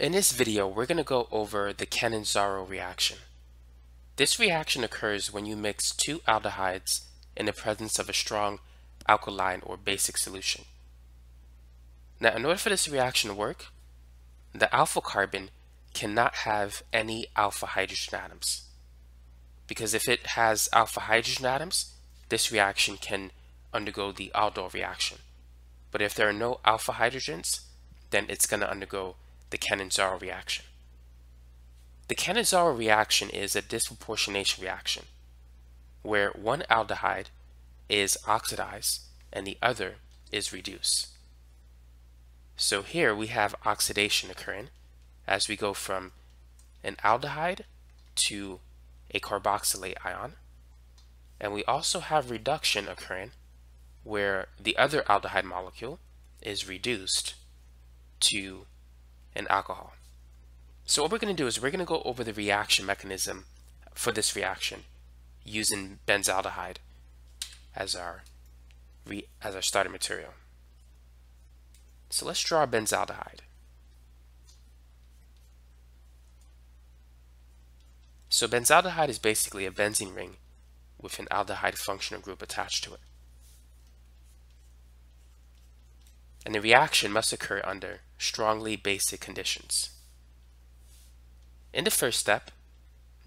In this video, we're going to go over the Cannizzaro reaction. This reaction occurs when you mix two aldehydes in the presence of a strong alkaline or basic solution. Now, in order for this reaction to work, the alpha carbon cannot have any alpha hydrogen atoms. Because if it has alpha hydrogen atoms, this reaction can undergo the aldol reaction. But if there are no alpha hydrogens, then it's going to undergo the Cannizzaro reaction. The Cannizzaro reaction is a disproportionation reaction where one aldehyde is oxidized and the other is reduced. So here we have oxidation occurring as we go from an aldehyde to a carboxylate ion. And we also have reduction occurring where the other aldehyde molecule is reduced to and alcohol. So what we're going to do is we're going to go over the reaction mechanism for this reaction using benzaldehyde as our as our starting material. So let's draw benzaldehyde. So benzaldehyde is basically a benzene ring with an aldehyde functional group attached to it. And the reaction must occur under strongly basic conditions. In the first step,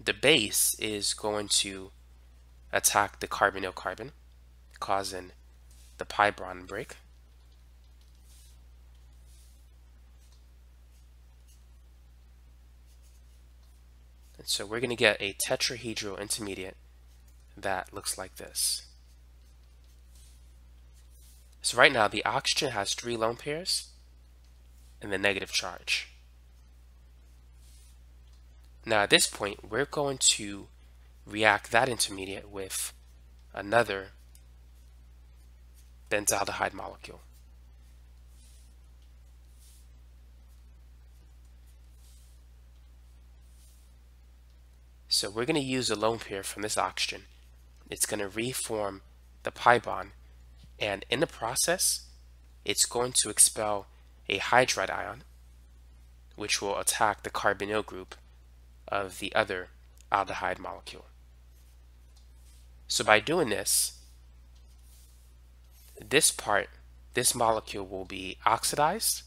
the base is going to attack the carbonyl carbon, causing the pi bond break. And so we're going to get a tetrahedral intermediate that looks like this. So right now the oxygen has three lone pairs and the negative charge. Now at this point we're going to react that intermediate with another benzaldehyde molecule. So we're going to use a lone pair from this oxygen. It's going to reform the pi bond and in the process, it's going to expel a hydride ion, which will attack the carbonyl group of the other aldehyde molecule. So by doing this, this part, this molecule will be oxidized,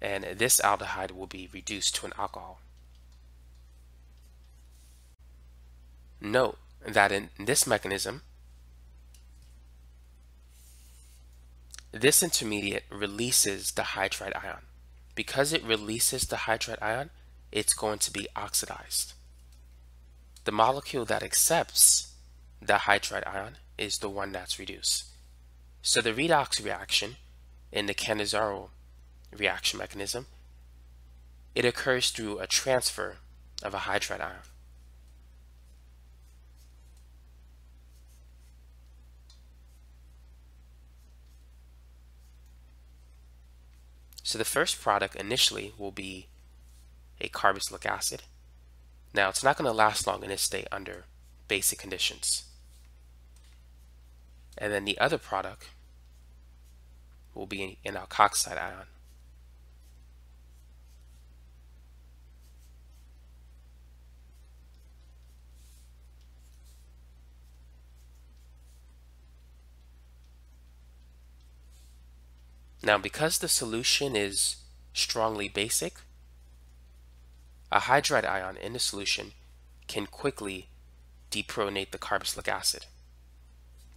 and this aldehyde will be reduced to an alcohol. Note that in this mechanism, This intermediate releases the hydride ion. Because it releases the hydride ion, it's going to be oxidized. The molecule that accepts the hydride ion is the one that's reduced. So the redox reaction in the Cannizzaro reaction mechanism, it occurs through a transfer of a hydride ion. So the first product initially will be a carboxylic acid. Now it's not going to last long in this state under basic conditions. And then the other product will be an alkoxide ion. Now, because the solution is strongly basic, a hydride ion in the solution can quickly deprotonate the carboxylic acid,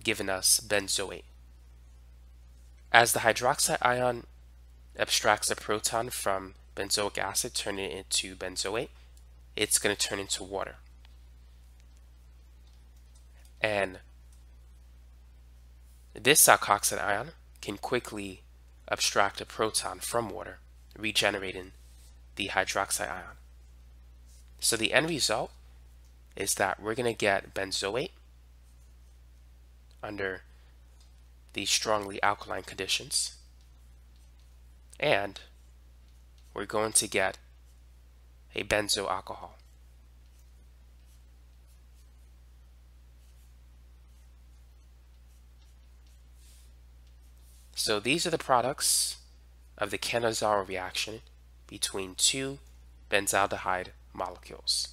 giving us benzoate. As the hydroxide ion abstracts a proton from benzoic acid, turning it into benzoate, it's going to turn into water. And this alkoxide ion can quickly abstract a proton from water, regenerating the hydroxide ion. So the end result is that we're going to get benzoate under these strongly alkaline conditions and we're going to get a benzyl alcohol. So these are the products of the Cannizzaro reaction between two benzaldehyde molecules.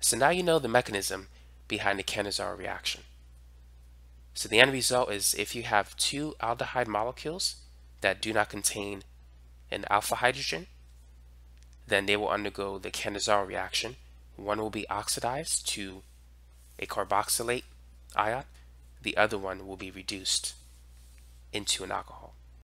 So now you know the mechanism behind the Cannizzaro reaction. So the end result is if you have two aldehyde molecules that do not contain an alpha hydrogen, then they will undergo the Cannizzaro reaction. One will be oxidized to a carboxylate ion, the other one will be reduced into an alcohol.